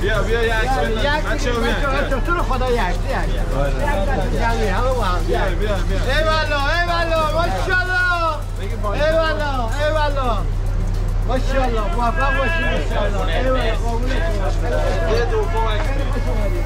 بیا بیا یک بچه ها بیان تو رو خدا یک یک جمعی همه با هم. بیا بیا بیا. ای والا ای والا ماشاءالله. ای والا ای والا ماشاءالله موفق باشید ماشاءالله. ای والا قربونتون یه دوم عکس خیلی خوش اومدید.